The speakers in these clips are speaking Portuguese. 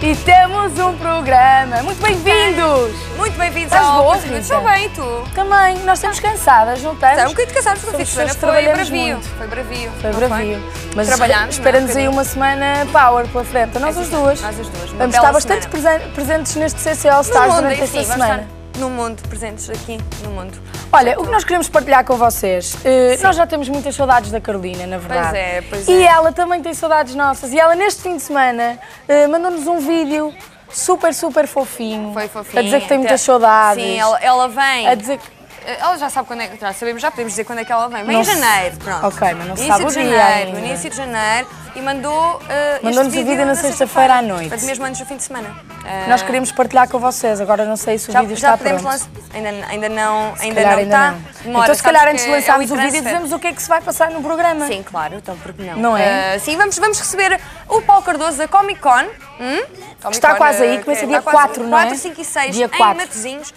E temos um programa. Muito bem-vindos! Muito bem-vindos ao boas, Estou bem, tu? Também. Nós estamos cansadas, não estamos? Estamos um bocadinho cansadas porque a semana foi bravio. Muito. Foi bravio. Foi bravio. Mas espera-nos é? aí uma semana power pela frente. Nós as duas. Nós as duas. Vamos estar bastante presentes neste CCL Stars durante esta semana no mundo, presentes aqui no mundo. Olha, o que nós queremos partilhar com vocês, eh, nós já temos muitas saudades da Carolina, na verdade. Pois é, pois E é. ela também tem saudades nossas. E ela, neste fim de semana, eh, mandou-nos um vídeo super, super fofinho. Foi fofinho. A dizer que tem muitas saudades. Sim, ela, ela vem. A dizer que... Ela já sabe quando é que. Já sabemos, já podemos dizer quando é que ela vem. Não em janeiro, pronto. Ok, mas não se início sabe de o dia janeiro, ainda. No início de janeiro e mandou. eh, Mandou-nos o vídeo na sexta-feira à noite. Portanto, mesmo antes do fim de semana. Eh, Nós queríamos partilhar com vocês, agora não sei se o já, vídeo já está podemos pronto. lançar. Ainda, ainda não, ainda não ainda está. não. Demora, então, se calhar, antes de é lançarmos o vídeo, dizemos o que é que se vai passar no programa. Sim, claro, então porque não? Não é? Eh, sim, vamos, vamos receber o Paulo Cardoso da Comic Con. Hum? Comic Está Con, quase aí, eh, começa dia está quase- 4, não é? 4, 5 e 6 Dia em 4. Matosinhos,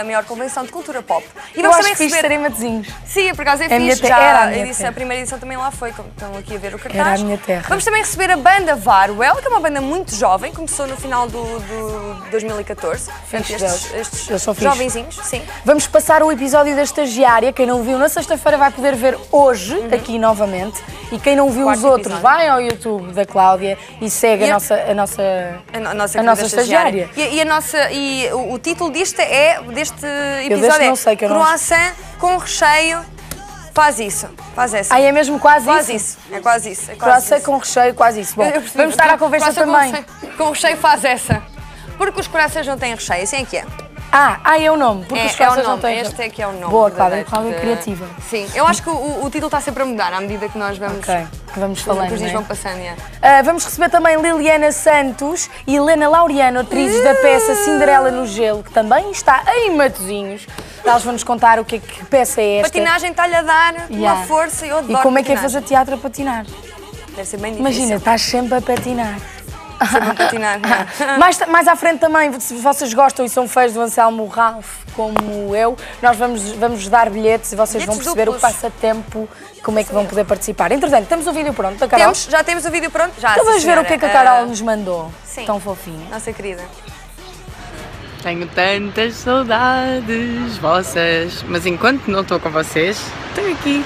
a maior convenção de cultura pop. E Eu vamos acho também receber... serem Matosinhos. Sim, por acaso é, É fixe, te- já era a minha edição- a primeira edição também lá foi, como estão aqui a ver o cartaz. Era a minha terra. Vamos também receber a banda Varwell, que é uma banda muito jovem, começou no final do, do 2014. Portanto, Fixe estes, estes Eles são jovenzinhos, sim. Vamos passar o episódio da estagiária. Quem não viu na sexta-feira vai poder ver hoje, aqui novamente. E quem não viu Quarto os outros, episódio. vai ao YouTube da Cláudia e segue E a a- nossa. A nossa... A, no- a nossa, A nossa estagiária. E, e a nossa, e o, o título disto é, deste deste episódio não é sei, que eu não- Croissant com recheio. Faz isso, faz essa. Ah, é mesmo quase, quase isso? isso. é quase isso. É quase com recheio, quase isso. Bom, Eu vamos estar à conversa também. Com recheio, com recheio faz essa. Porque os corações não têm recheio, assim é que é. Ah, ah, é o nome. Porque É, os é croissants nome, não têm. este é que é o nome. Boa, Cláudia, Cláudia de- criativa. Sim, eu acho que o, o título está sempre a mudar à medida que nós vamos. Ok, vamos falando. os dias é? vão passando. é. Ah, vamos receber também Liliana Santos e Helena Laureano, atrizes da peça Cinderela no Gelo, que também está em Matosinhos. Elas vão-nos contar o que, é que peça é esta. Patinagem está-lhe a dar Yeah. uma força e eu adoro E como é que é fazer teatro a patinar? Deve ser bem difícil. Imagina, estás sempre a patinar. Patinar. mais, mais à frente também, se vocês gostam e são fãs do Anselmo Ralph, como eu, nós vamos, vamos dar bilhetes e vocês vão Bilhetes perceber o duplos. passatempo, como é que vão poder participar. Entretanto, temos o vídeo pronto da Carol. Temos, já temos o vídeo pronto? Já, Então vamos ver o que é que a. Carol Ah, nos mandou. sim. Tão fofinha. Nossa querida. Tenho tantas saudades vossas, mas enquanto não estou com vocês, tenho aqui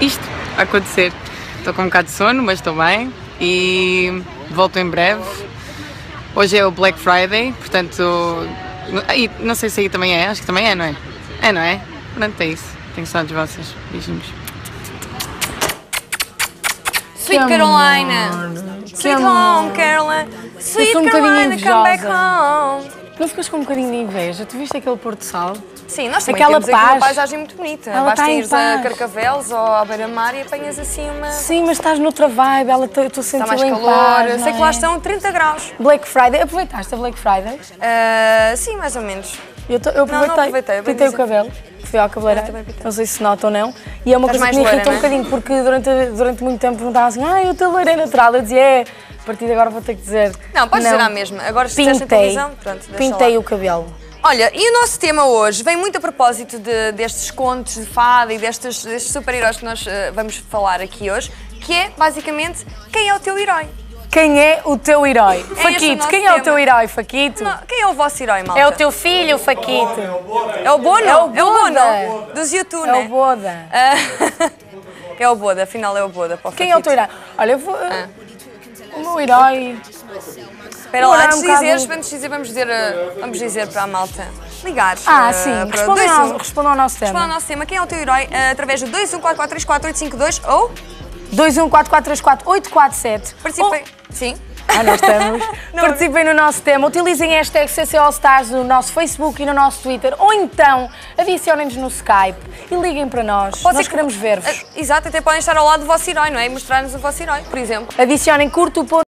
isto a acontecer. Estou com um bocado de sono, mas estou bem e volto em breve. Hoje é o Black Friday, portanto, aí, não sei se aí também é, acho que também é, não é? É, não é? Pronto, é isso. Tenho saudades vossas. Beijinhos. Sweet. Carolina. Sweet home, Caroline. Sweet Carolina, come back home. Não ficas com um bocadinho de inveja? Tu viste aquele pôr do sol? Sim, nós também Aquela temos aqui paz. uma paisagem muito bonita. Ela Basta tá em ires a paz. Carcavelos ou à beira-mar e apanhas assim uma... Sim, mas estás noutra vibe, ela tá- eu estou a Está mais calor, paz, sei não que lá é? estão 30 graus. Black Friday, aproveitaste a Black Friday? Ah, sim, mais ou menos. Eu, eu aproveitei, aproveitei, bem pintei o dizer. cabelo, fui ao cabeleireiro, Eu pintei. não sei se nota ou não, e é uma Estás coisa que me irrita um é? bocadinho, porque durante, durante muito tempo perguntavam assim, ah, o teu loiro é natural, eu dizia, é, a partir de agora vou ter que dizer. Não, podes dizer à mesma. Agora se Pintei, televisão, pronto, deixa pintei lá. o cabelo. Olha, e o nosso tema hoje vem muito a propósito de- destes contos de fada e destes, destes super-heróis que nós eh, vamos falar aqui hoje, que é basicamente quem é o teu herói. Quem é o teu herói? o Faquito, quem é o tema. teu herói, Faquito? Não, quem é o vosso herói, malta? É o teu filho, Faquito. É o Bono? É o Boda. Bono, dos YouTube, É né? o Boda. Ah, é o Boda, afinal é o Boda. para o Quem é o teu herói? Olha, eu vou... Ah. O meu herói... Espera lá, dar antes um de dizeres, antes de dizer, vamos dizer, eh, vamos dizer para a malta. Ligar. Ah, eh, sim, dois, ao, um- respondam ao nosso Responda ao tema. nosso tema. Quem é o teu herói? através do 214434852 ou 214443847. participem. Sim. Ah, nós estamos. Não. Participem no nosso tema, utilizem a hashtag CC All Stars no nosso Facebook e no nosso Twitter, ou então adicionem-nos no Skype e liguem para nós. Pode nós ser que- queremos ver-vos. Eh, Exato, até podem estar ao lado do vosso herói, não é? E mostrar-nos o vosso herói, por exemplo. Adicionem curto o ponto